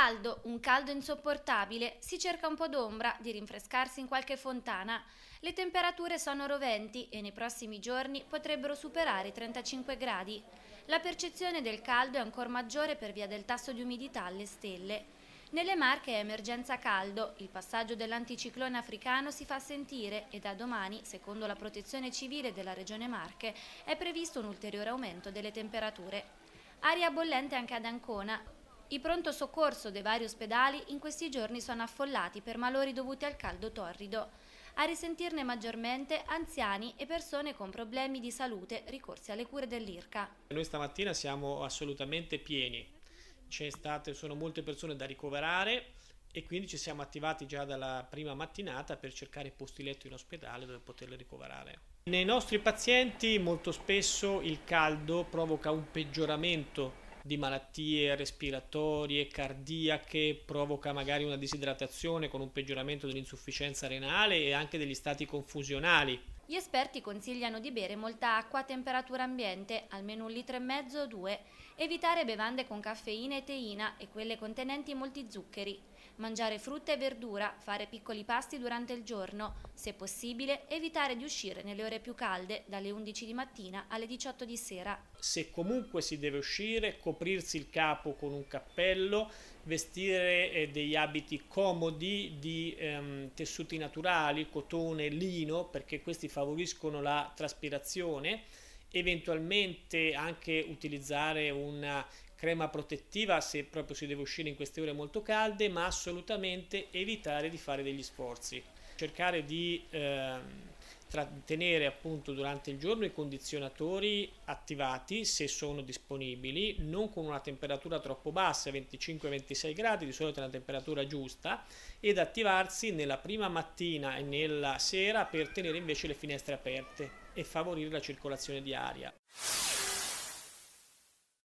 Caldo, un caldo insopportabile, si cerca un po' d'ombra, di rinfrescarsi in qualche fontana. Le temperature sono roventi e nei prossimi giorni potrebbero superare i 35 gradi. La percezione del caldo è ancora maggiore per via del tasso di umidità alle stelle. Nelle Marche è emergenza caldo, il passaggio dell'anticiclone africano si fa sentire e da domani, secondo la protezione civile della regione Marche, è previsto un ulteriore aumento delle temperature. Aria bollente anche ad Ancona, i pronto soccorso dei vari ospedali in questi giorni sono affollati per malori dovuti al caldo torrido. A risentirne maggiormente anziani e persone con problemi di salute ricorsi alle cure dell'IRCA. Noi stamattina siamo assolutamente pieni, state, sono molte persone da ricoverare e quindi ci siamo attivati già dalla prima mattinata per cercare posti letto in ospedale dove poterle ricoverare. Nei nostri pazienti molto spesso il caldo provoca un peggioramento di malattie respiratorie, cardiache, provoca magari una disidratazione con un peggioramento dell'insufficienza renale e anche degli stati confusionali. Gli esperti consigliano di bere molta acqua a temperatura ambiente, almeno un litro e mezzo o due, evitare bevande con caffeina e teina e quelle contenenti molti zuccheri, mangiare frutta e verdura, fare piccoli pasti durante il giorno, se possibile evitare di uscire nelle ore più calde, dalle 11 di mattina alle 18 di sera. Se comunque si deve uscire, coprirsi il capo con un cappello, vestire eh, degli abiti comodi di ehm, tessuti naturali, cotone, lino, perché questi favoriscono la traspirazione eventualmente anche utilizzare una crema protettiva se proprio si deve uscire in queste ore molto calde, ma assolutamente evitare di fare degli sforzi. Cercare di eh, tenere appunto durante il giorno i condizionatori attivati se sono disponibili, non con una temperatura troppo bassa, 25-26 gradi, di solito è una temperatura giusta, ed attivarsi nella prima mattina e nella sera per tenere invece le finestre aperte e favorire la circolazione di aria.